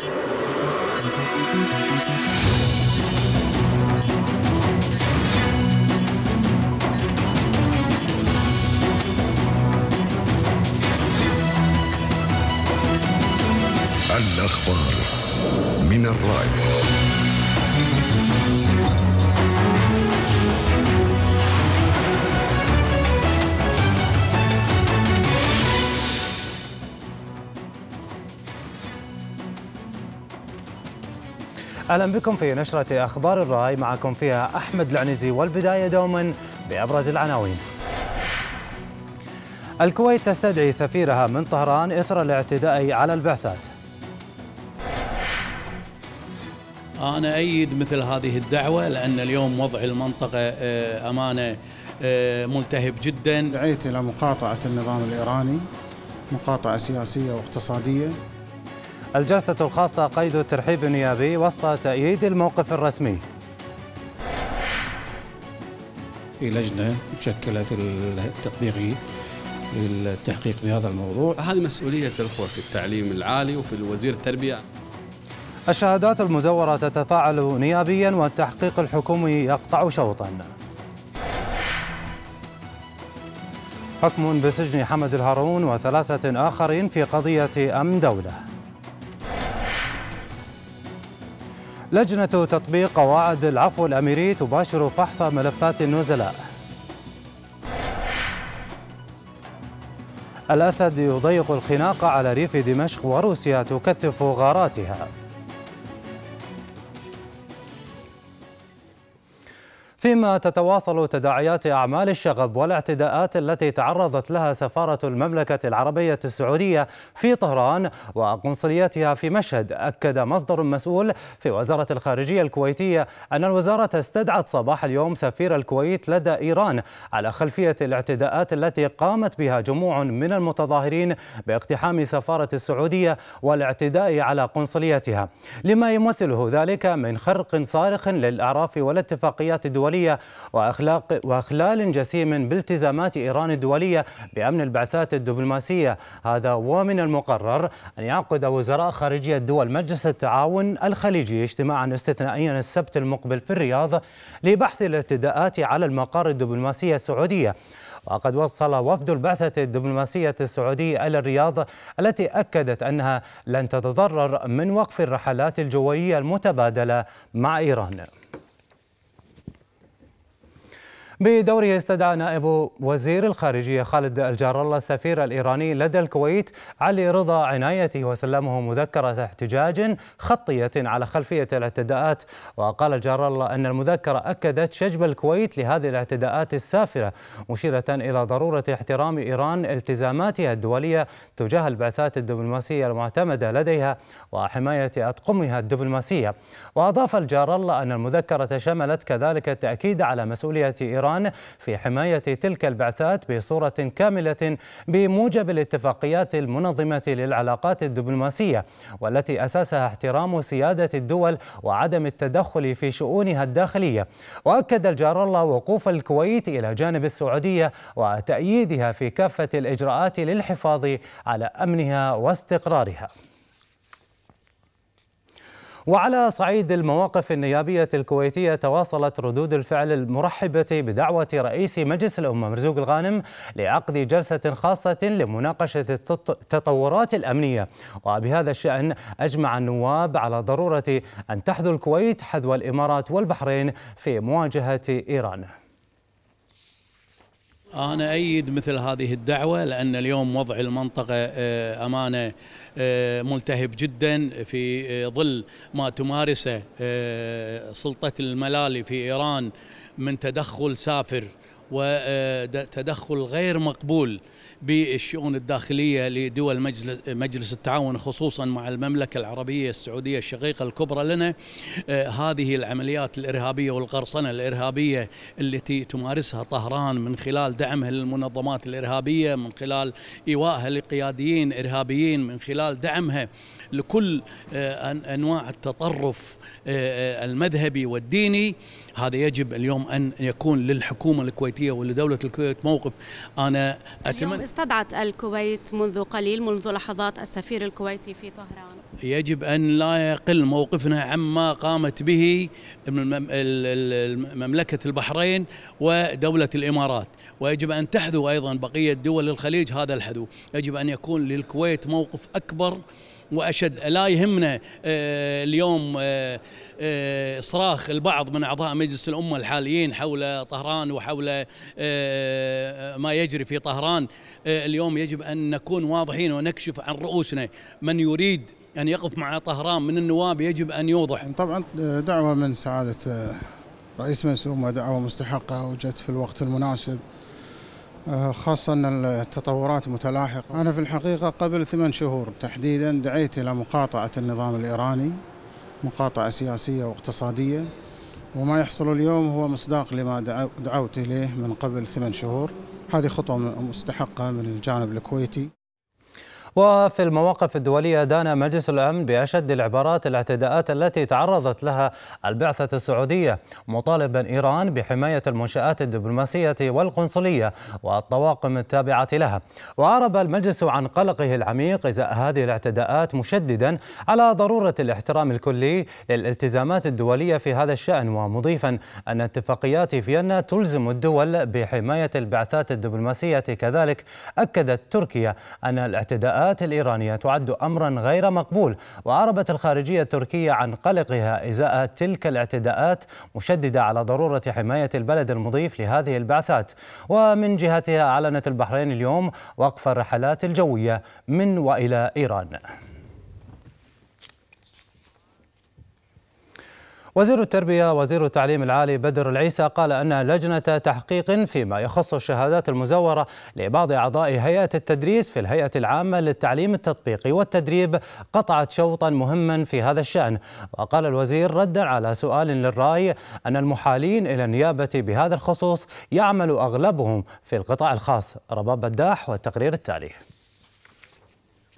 Thank you. أهلا بكم في نشرة أخبار الرأي معكم فيها أحمد العنزي والبداية دوما بأبرز العناوين. الكويت تستدعي سفيرها من طهران إثر الاعتداء على البعثات. أنا أيد مثل هذه الدعوة لأن اليوم وضع المنطقة آه، أمانة آه، ملتهب جدا دعيت إلى مقاطعة النظام الإيراني مقاطعة سياسية واقتصادية الجلسة الخاصة قيد الترحيب النيابي وسط تأييد الموقف الرسمي. في لجنة مشكلة في التطبيقي للتحقيق بهذا الموضوع هذه مسؤولية الأخوة في التعليم العالي وفي الوزير التربية الشهادات المزورة تتفاعل نيابيا والتحقيق الحكومي يقطع شوطا. حكم بسجن حمد الهارون وثلاثة آخرين في قضية أمن دولة. لجنة تطبيق قواعد العفو الأميري تباشر فحص ملفات النزلاء. الأسد يضيق الخناق على ريف دمشق وروسيا تكثف غاراتها. فيما تتواصل تداعيات أعمال الشغب والاعتداءات التي تعرضت لها سفارة المملكة العربية السعودية في طهران وقنصليتها في مشهد أكد مصدر مسؤول في وزارة الخارجية الكويتية أن الوزارة استدعت صباح اليوم سفير الكويت لدى إيران على خلفية الاعتداءات التي قامت بها جموع من المتظاهرين باقتحام سفارة السعودية والاعتداء على قنصليتها. لما يمثله ذلك من خرق صارخ للأعراف والاتفاقيات الدولية الدولية وأخلاق وأخلال جسيم بالتزامات إيران الدولية بأمن البعثات الدبلوماسية. هذا ومن المقرر أن يعقد وزراء خارجية دول مجلس التعاون الخليجي اجتماعا استثنائيا السبت المقبل في الرياض لبحث الاعتداءات على المقار الدبلوماسية السعودية. وقد وصل وفد البعثة الدبلوماسية السعودية إلى الرياض التي أكدت أنها لن تتضرر من وقف الرحلات الجوية المتبادلة مع إيران. بدوره استدعى نائب وزير الخارجية خالد الجار الله السفير الإيراني لدى الكويت علي رضا عنايته وسلمه مذكرة احتجاج خطية على خلفية الاعتداءات. وقال الجار الله أن المذكرة أكدت شجب الكويت لهذه الاعتداءات السافرة مشيرة إلى ضرورة احترام إيران التزاماتها الدولية تجاه البعثات الدبلوماسية المعتمدة لديها وحماية أطقمها الدبلوماسية. وأضاف الجار الله أن المذكرة شملت كذلك التأكيد على مسؤولية إيران إيران في حماية تلك البعثات بصورة كاملة بموجب الاتفاقيات المنظمة للعلاقات الدبلوماسية والتي أساسها احترام سيادة الدول وعدم التدخل في شؤونها الداخلية. وأكد الجار الله وقوف الكويت إلى جانب السعودية وتأييدها في كافة الإجراءات للحفاظ على أمنها واستقرارها. وعلى صعيد المواقف النيابية الكويتية تواصلت ردود الفعل المرحبة بدعوة رئيس مجلس الأمة مرزوق الغانم لعقد جلسة خاصة لمناقشة التطورات الأمنية. وبهذا الشأن أجمع النواب على ضرورة أن تحذو الكويت حذو الإمارات والبحرين في مواجهة إيران. أنا أيد مثل هذه الدعوة لأن اليوم وضع المنطقة آه، أمانة آه، ملتهب جدا في آه، ظل ما تمارسه سلطة الملالي في إيران من تدخل سافر وتدخل غير مقبول. بالشؤون الداخلية لدول مجلس مجلس التعاون خصوصا مع المملكة العربية السعودية الشقيقة الكبرى لنا. آه، هذه العمليات الإرهابية والقرصنة الإرهابية التي تمارسها طهران من خلال دعمها للمنظمات الإرهابية من خلال إيوائها لقياديين إرهابيين من خلال دعمها لكل آه، أنواع التطرف آه، المذهبي والديني. هذا يجب اليوم أن يكون للحكومة الكويتية ولدولة الكويت موقف. أنا اتمنى استدعت الكويت منذ قليل منذ لحظات السفير الكويتي في طهران. يجب أن لا يقل موقفنا عما قامت به مملكة البحرين ودولة الإمارات. ويجب أن تحذو أيضا بقية دول الخليج هذا الحذو. يجب أن يكون للكويت موقف أكبر وأشد. لا يهمنا آه، اليوم آه، آه، صراخ البعض من أعضاء مجلس الأمة الحاليين حول طهران وحول ما يجري في طهران. اليوم يجب أن نكون واضحين ونكشف عن رؤوسنا. من يريد أن يقف مع طهران من النواب يجب أن يوضح. طبعا دعوة من سعادة رئيس مجلس الأمة دعوة مستحقة وجت في الوقت المناسب. خاصة أن التطورات متلاحقة أنا في الحقيقة قبل ثمان شهور تحديدا دعيت إلى مقاطعة النظام الإيراني مقاطعة سياسية واقتصادية وما يحصل اليوم هو مصداق لما دعوت إليه من قبل ثمان شهور. هذه خطوة مستحقة من الجانب الكويتي. وفي المواقف الدولية دان مجلس الأمن بأشد العبارات الاعتداءات التي تعرضت لها البعثة السعودية مطالبا إيران بحماية المنشآت الدبلوماسية والقنصلية والطواقم التابعة لها. وأعرب المجلس عن قلقه العميق إزاء هذه الاعتداءات مشددا على ضرورة الاحترام الكلي للالتزامات الدولية في هذا الشأن ومضيفا أن اتفاقيات فيينا تلزم الدول بحماية البعثات الدبلوماسية. كذلك أكدت تركيا أن الاعتداءات العلاقات الإيرانية تعد أمرا غير مقبول وأعربت الخارجية التركية عن قلقها إزاء تلك الاعتداءات مشددة على ضرورة حماية البلد المضيف لهذه البعثات. ومن جهتها أعلنت البحرين اليوم وقف الرحلات الجوية من وإلى إيران. وزير التربية وزير التعليم العالي بدر العيسى قال أن لجنة تحقيق فيما يخص الشهادات المزورة لبعض أعضاء هيئة التدريس في الهيئة العامة للتعليم التطبيقي والتدريب قطعت شوطا مهما في هذا الشأن. وقال الوزير ردا على سؤال للرأي أن المحالين إلى النيابة بهذا الخصوص يعمل أغلبهم في القطاع الخاص. رباب بداح والتقرير التالي.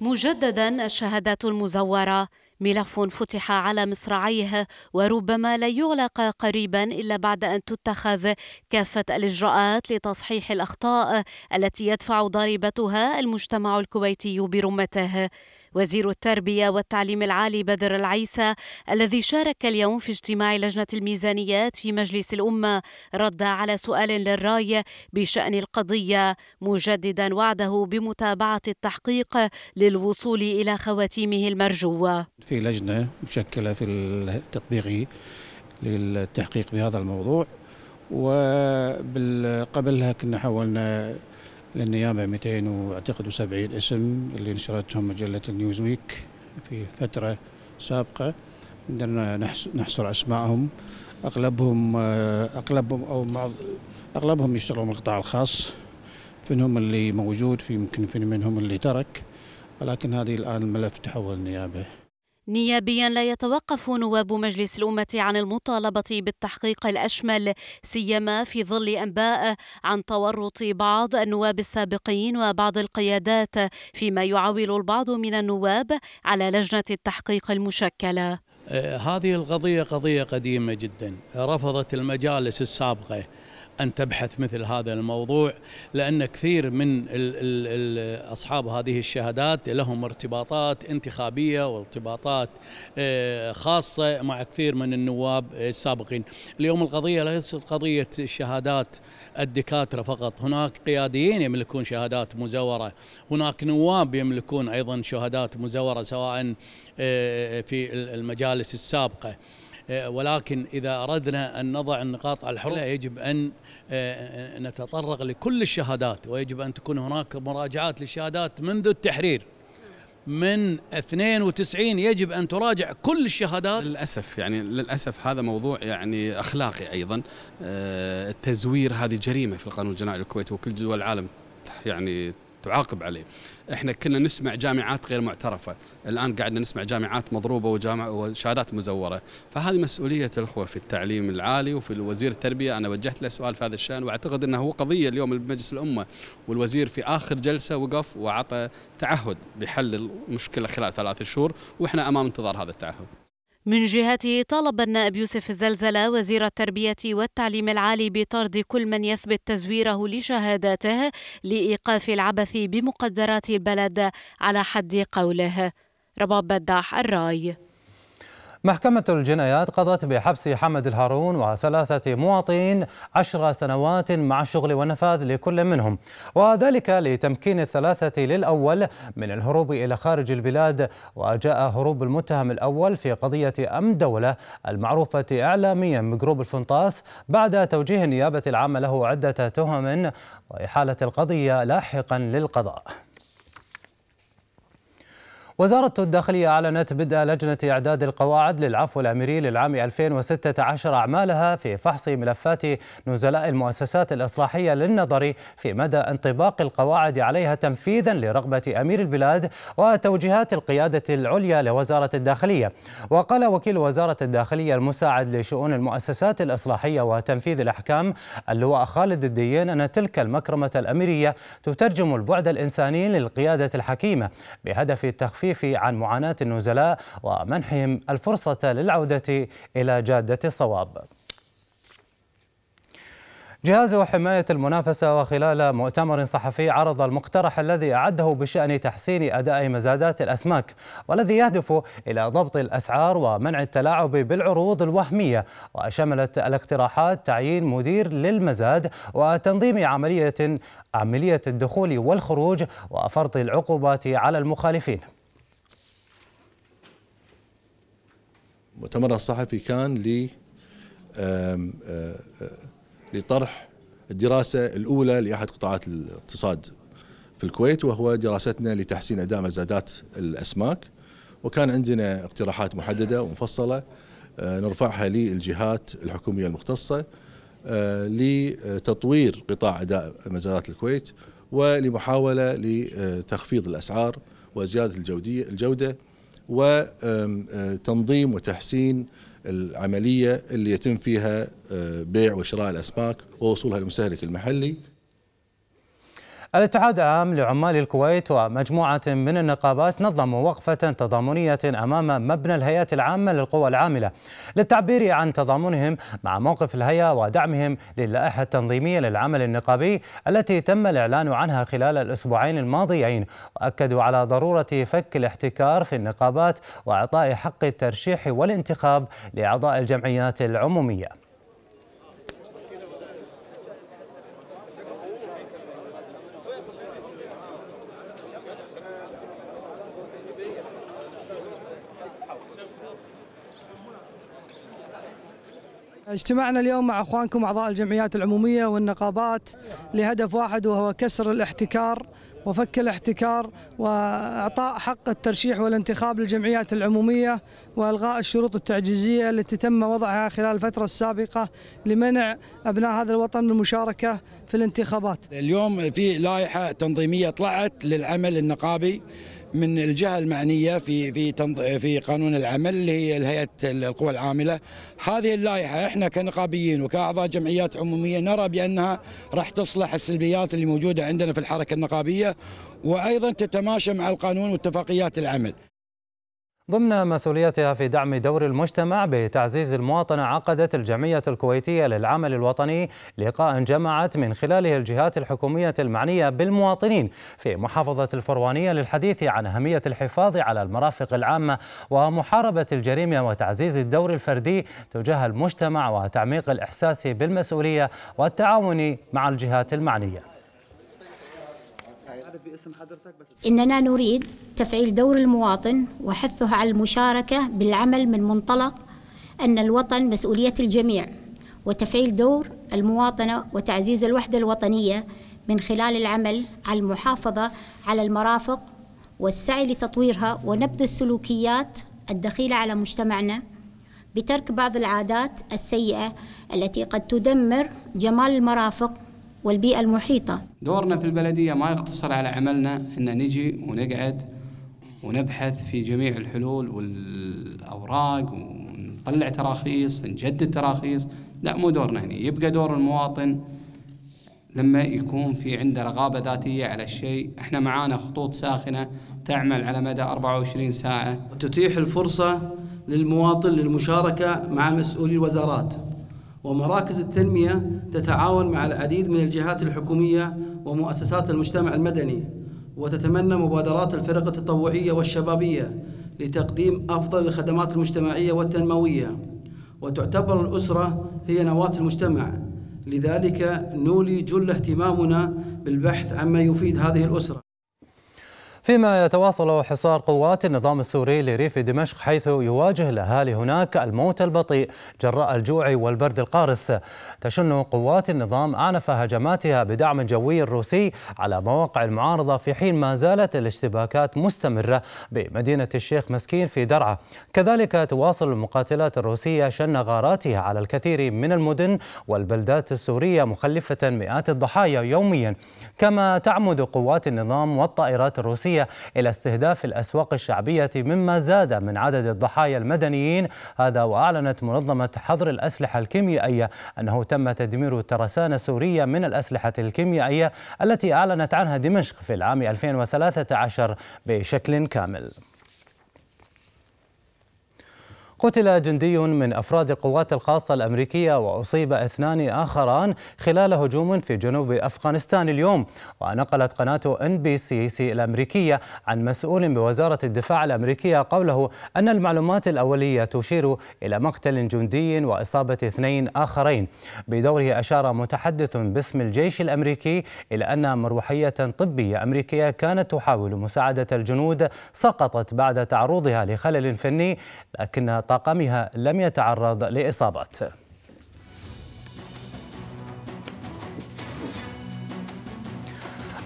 مجددا الشهادات المزورة. ملف فتح على مصراعيه وربما لا يغلق قريبا إلا بعد أن تتخذ كافة الإجراءات لتصحيح الأخطاء التي يدفع ضريبتها المجتمع الكويتي برمته. وزير التربية والتعليم العالي بدر العيسى الذي شارك اليوم في اجتماع لجنة الميزانيات في مجلس الأمة رد على سؤال للراي بشأن القضية مجددا وعده بمتابعة التحقيق للوصول إلى خواتيمه المرجوة في لجنة مشكلة في التطبيقي للتحقيق في هذا الموضوع وقبلها كنا حاولنا للنيابة 270 اسم اللي نشرتهم مجلة النيوزويك في فترة سابقة. قدرنا نحصر أسمائهم أغلبهم أغلبهم أو أغلبهم يشتغلون القطاع الخاص. فينهم اللي موجود في يمكن في منهم اللي ترك. ولكن هذه الآن الملف تحول نيابة نيابيا لا يتوقف نواب مجلس الأمة عن المطالبة بالتحقيق الأشمل سيما في ظل أنباء عن تورط بعض النواب السابقين وبعض القيادات فيما يعول البعض من النواب على لجنة التحقيق المشكلة. آه، هذه القضية قضية قديمة جدا. رفضت المجالس السابقة. أن تبحث مثل هذا الموضوع لأن كثير من ال ال أصحاب هذه الشهادات لهم ارتباطات انتخابية وارتباطات آه، خاصة مع كثير من النواب السابقين. اليوم القضية ليست قضية شهادات الدكاترة فقط. هناك قياديين يملكون شهادات مزورة هناك نواب يملكون أيضا شهادات مزورة سواء آه، في المجالس السابقة. ولكن إذا أردنا أن نضع النقاط على الحروف يجب أن آه، نتطرق لكل الشهادات ويجب أن تكون هناك مراجعات للشهادات منذ التحرير. من 92 يجب أن تراجع كل الشهادات. للأسف يعني للأسف هذا موضوع يعني أخلاقي أيضا. آه، التزوير هذه جريمة في القانون الجنائي الكويتي وكل دول العالم يعني تعاقب عليه. إحنا كنا نسمع جامعات غير معترفة. الآن قاعدنا نسمع جامعات مضروبة وجامع وشهادات مزورة. فهذه مسؤولية الأخوة في التعليم العالي وفي وزير التربية. أنا وجهت له سؤال في هذا الشأن وأعتقد إنه هو قضية اليوم بمجلس الأمة. والوزير في آخر جلسة وقف وعطى تعهد بحل المشكلة خلال ثلاث شهور وإحنا أمام انتظار هذا التعهد. من جهته طالب النائب يوسف الزلزلة وزير التربية والتعليم العالي بطرد كل من يثبت تزويره لشهاداته لإيقاف العبث بمقدرات البلد على حد قوله. رباب بداح الرأي. محكمة الجنايات قضت بحبس حمد الهارون وثلاثة مواطنين عشر سنوات مع الشغل والنفاذ لكل منهم. وذلك لتمكين الثلاثة للأول من الهروب إلى خارج البلاد وجاء هروب المتهم الأول في قضية أمن دولة المعروفة إعلاميا بجروب الفنطاس بعد توجيه النيابة العامة له عدة تهم وإحالة القضية لاحقا للقضاء. وزارة الداخلية أعلنت بدء لجنة إعداد القواعد للعفو الأميري للعام 2016 أعمالها في فحص ملفات نزلاء المؤسسات الإصلاحية للنظر في مدى انطباق القواعد عليها تنفيذا لرغبة أمير البلاد وتوجيهات القيادة العليا لوزارة الداخلية. وقال وكيل وزارة الداخلية المساعد لشؤون المؤسسات الإصلاحية وتنفيذ الأحكام اللواء خالد الديين أن تلك المكرمة الأميرية تترجم البعد الإنساني للقيادة الحكيمة بهدف التخفيف التخفيف عن معاناة النزلاء ومنحهم الفرصة للعودة إلى جادة الصواب. جهاز حماية المنافسة وخلال مؤتمر صحفي عرض المقترح الذي أعده بشأن تحسين أداء مزادات الأسماك والذي يهدف إلى ضبط الأسعار ومنع التلاعب بالعروض الوهمية. وشملت الاقتراحات تعيين مدير للمزاد وتنظيم عملية عملية الدخول والخروج وفرض العقوبات على المخالفين. المؤتمر الصحفي كان ل لطرح الدراسة الأولى لأحد قطاعات الاقتصاد في الكويت وهو دراستنا لتحسين أداء مزادات الأسماك. وكان عندنا اقتراحات محددة ومفصلة نرفعها للجهات الحكومية المختصة لتطوير قطاع أداء مزادات الكويت ولمحاولة لتخفيض الأسعار وزيادة الجودة وتنظيم وتحسين العملية اللي يتم فيها بيع وشراء الأسماك ووصولها للمستهلك المحلي. الاتحاد العام لعمال الكويت ومجموعة من النقابات نظموا وقفة تضامنية أمام مبنى الهيئة العامة للقوى العاملة للتعبير عن تضامنهم مع موقف الهيئة ودعمهم للائحة التنظيمية للعمل النقابي التي تم الإعلان عنها خلال الأسبوعين الماضيين وأكدوا على ضرورة فك الاحتكار في النقابات وإعطاء حق الترشيح والانتخاب لأعضاء الجمعيات العمومية. اجتمعنا اليوم مع أخوانكم أعضاء الجمعيات العمومية والنقابات لهدف واحد وهو كسر الاحتكار وفك الاحتكار وإعطاء حق الترشيح والانتخاب للجمعيات العمومية وإلغاء الشروط التعجيزية التي تم وضعها خلال الفترة السابقة لمنع أبناء هذا الوطن من المشاركة في الانتخابات. اليوم في لائحة تنظيمية طلعت للعمل النقابي من الجهة المعنية في في في قانون العمل اللي هي الهيئة القوى العاملة. هذه اللائحة إحنا كنقابيين وكأعضاء جمعيات عمومية نرى بأنها راح تصلح السلبيات اللي موجودة عندنا في الحركة النقابية وأيضا تتماشى مع القانون واتفاقيات العمل. ضمن مسؤوليتها في دعم دور المجتمع بتعزيز المواطنة عقدت الجمعية الكويتية للعمل الوطني لقاء جمعت من خلاله الجهات الحكومية المعنية بالمواطنين في محافظة الفروانية للحديث عن أهمية الحفاظ على المرافق العامة ومحاربة الجريمة وتعزيز الدور الفردي تجاه المجتمع وتعميق الإحساس بالمسؤولية والتعاون مع الجهات المعنية. إننا نريد تفعيل دور المواطن وحثه على المشاركة بالعمل من منطلق أن الوطن مسؤولية الجميع وتفعيل دور المواطنة وتعزيز الوحدة الوطنية من خلال العمل على المحافظة على المرافق والسعي لتطويرها ونبذ السلوكيات الدخيلة على مجتمعنا بترك بعض العادات السيئة التي قد تدمر جمال المرافق والبيئة المحيطة. دورنا في البلدية ما يقتصر على عملنا أن نجي ونقعد ونبحث في جميع الحلول والأوراق ونطلع تراخيص نجدد تراخيص. لا مو دورنا هنا يبقى دور المواطن لما يكون في عنده رغابة ذاتية على الشيء. إحنا معانا خطوط ساخنة تعمل على مدى 24 ساعة. تتيح الفرصة للمواطن للمشاركة مع مسؤولي الوزارات. ومراكز التنمية تتعاون مع العديد من الجهات الحكومية ومؤسسات المجتمع المدني وتتمنى مبادرات الفرق التطوعية والشبابية لتقديم أفضل الخدمات المجتمعية والتنموية. وتعتبر الأسرة هي نواة المجتمع. لذلك نولي جل اهتمامنا بالبحث عما يفيد هذه الأسرة. فيما يتواصل حصار قوات النظام السوري لريف دمشق حيث يواجه الأهالي هناك الموت البطيء جراء الجوع والبرد القارس. تشن قوات النظام أعنف هجماتها بدعم جوي روسي على مواقع المعارضة في حين ما زالت الاشتباكات مستمرة بمدينة الشيخ مسكين في درعا. كذلك تواصل المقاتلات الروسية شن غاراتها على الكثير من المدن والبلدات السورية مخلفة مئات الضحايا يوميا. كما تعمد قوات النظام والطائرات الروسية إلى استهداف الأسواق الشعبية مما زاد من عدد الضحايا المدنيين. هذا وأعلنت منظمة حظر الأسلحة الكيميائية أنه تم تدمير ترسانة سورية من الأسلحة الكيميائية التي أعلنت عنها دمشق في العام 2013 بشكل كامل. قتل جندي من أفراد القوات الخاصة الأمريكية وأصيب اثنان آخران خلال هجوم في جنوب أفغانستان اليوم. ونقلت قناة NBC الأمريكية عن مسؤول بوزارة الدفاع الأمريكية قوله أن المعلومات الأولية تشير إلى مقتل جندي وإصابة اثنين آخرين. بدوره أشار متحدث باسم الجيش الأمريكي إلى أن مروحية طبية أمريكية كانت تحاول مساعدة الجنود سقطت بعد تعرضها لخلل فني لكن طاقمها لم يتعرض لإصابات.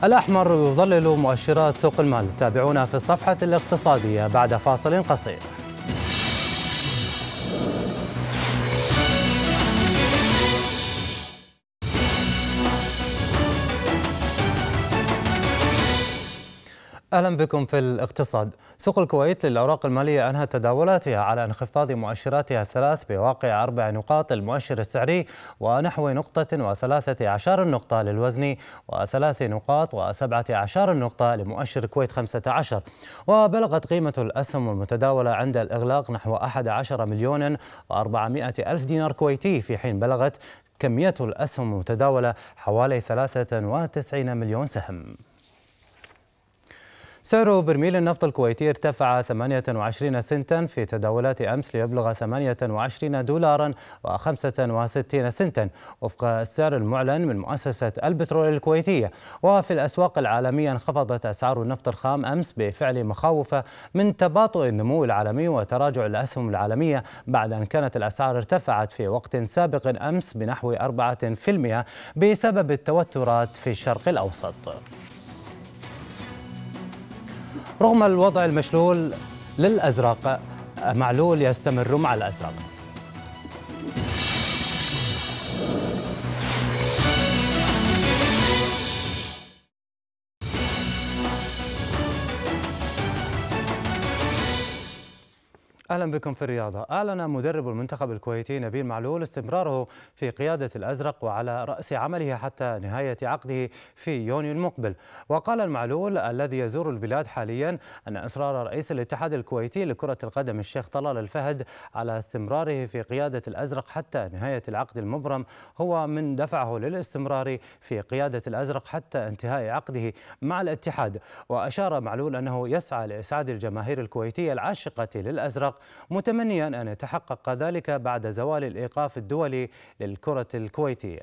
الأحمر يظلل مؤشرات سوق المال. تابعونا في الصفحة الاقتصادية بعد فاصل قصير. أهلا بكم في الاقتصاد. سوق الكويت للأوراق المالية أنهت تداولاتها على انخفاض مؤشراتها الثلاث بواقع أربع نقاط المؤشر السعري ونحو نقطة وثلاثة عشر نقطة للوزن وثلاث نقاط وسبعة عشر نقطة لمؤشر الكويت 15 وبلغت قيمة الأسهم المتداولة عند الإغلاق نحو 11 مليون و400 ألف دينار كويتي في حين بلغت كمية الأسهم المتداولة حوالي 93 مليون سهم. سعر برميل النفط الكويتي ارتفع 28 سنتا في تداولات أمس ليبلغ 28 دولارا و65 سنتا وفق السعر المعلن من مؤسسة البترول الكويتية. وفي الأسواق العالمية انخفضت أسعار النفط الخام أمس بفعل مخاوف من تباطؤ النمو العالمي وتراجع الأسهم العالمية بعد أن كانت الأسعار ارتفعت في وقت سابق أمس بنحو 4% بسبب التوترات في الشرق الأوسط. رغم الوضع المشلول للأزرق معلول يستمر مع الأزرق. أهلا بكم في الرياضة، أعلن مدرب المنتخب الكويتي نبيل معلول استمراره في قيادة الأزرق وعلى رأس عمله حتى نهاية عقده في يونيو المقبل، وقال المعلول الذي يزور البلاد حاليا أن إصرار رئيس الاتحاد الكويتي لكرة القدم الشيخ طلال الفهد على استمراره في قيادة الأزرق حتى نهاية العقد المبرم هو من دفعه للاستمرار في قيادة الأزرق حتى انتهاء عقده مع الاتحاد، وأشار معلول أنه يسعى لإسعاد الجماهير الكويتية العاشقة للأزرق متمنيا أن يتحقق ذلك بعد زوال الإيقاف الدولي للكرة الكويتية.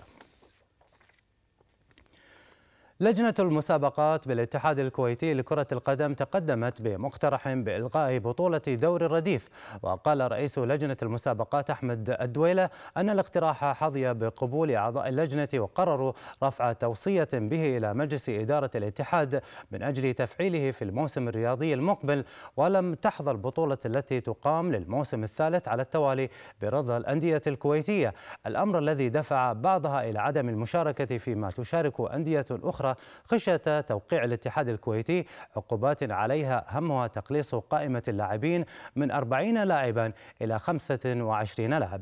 لجنة المسابقات بالاتحاد الكويتي لكرة القدم تقدمت بمقترح بإلغاء بطولة دور الرديف. وقال رئيس لجنة المسابقات أحمد الدويلة أن الاقتراح حظي بقبول أعضاء اللجنة وقرروا رفع توصية به إلى مجلس إدارة الاتحاد من أجل تفعيله في الموسم الرياضي المقبل ولم تحظى البطولة التي تقام للموسم الثالث على التوالي برضا الأندية الكويتية. الأمر الذي دفع بعضها إلى عدم المشاركة فيما تشارك أندية أخرى خشية توقيع الاتحاد الكويتي عقوبات عليها همها تقليص قائمة اللاعبين من 40 لاعبا إلى 25 لاعب.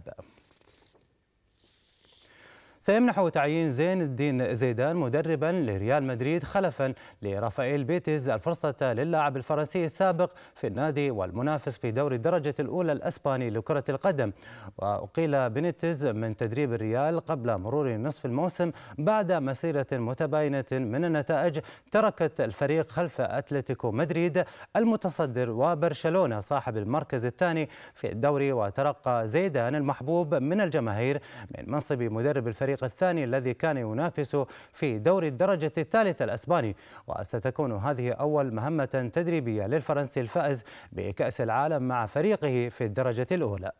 سيمنح تعيين زين الدين زيدان مدربا لريال مدريد خلفا لرافائيل بيتيز الفرصة للاعب الفرنسي السابق في النادي والمنافس في دوري الدرجة الأولى الأسباني لكرة القدم. وأقيل بينيتز من تدريب الريال قبل مرور نصف الموسم بعد مسيرة متباينة من النتائج تركت الفريق خلف أتلتيكو مدريد المتصدر وبرشلونة صاحب المركز الثاني في الدوري. وترقى زيدان المحبوب من الجماهير من منصب مدرب الفريق الثاني الذي كان ينافس في دوري الدرجة الثالثة الأسباني وستكون هذه أول مهمة تدريبية للفرنسي الفائز بكأس العالم مع فريقه في الدرجة الأولى.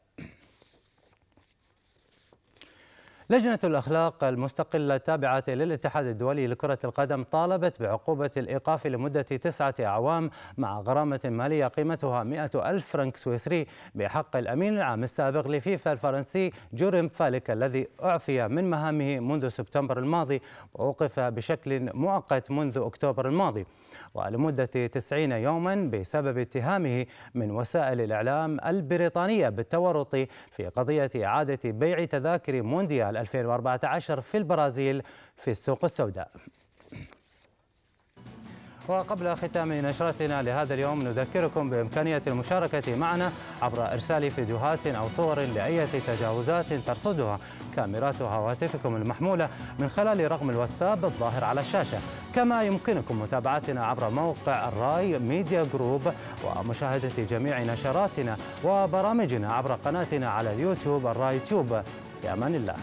لجنة الأخلاق المستقلة التابعة للاتحاد الدولي لكرة القدم طالبت بعقوبة الإيقاف لمدة تسعة أعوام مع غرامة مالية قيمتها 100 ألف فرنك سويسري بحق الأمين العام السابق لفيفا الفرنسي جوريم فالك الذي أعفي من مهامه منذ سبتمبر الماضي وأوقف بشكل مؤقت منذ أكتوبر الماضي. ولمدة 90 يوما بسبب اتهامه من وسائل الإعلام البريطانية بالتورط في قضية إعادة بيع تذاكر مونديال 2014 في البرازيل في السوق السوداء. وقبل ختام نشرتنا لهذا اليوم نذكركم بإمكانية المشاركة معنا عبر إرسال فيديوهات أو صور لأي تجاوزات ترصدها. كاميرات هواتفكم المحمولة من خلال رقم الواتساب الظاهر على الشاشة. كما يمكنكم متابعتنا عبر موقع الراي Media Group ومشاهدة جميع نشراتنا وبرامجنا عبر قناتنا على اليوتيوب الراي تيوب في أمان الله.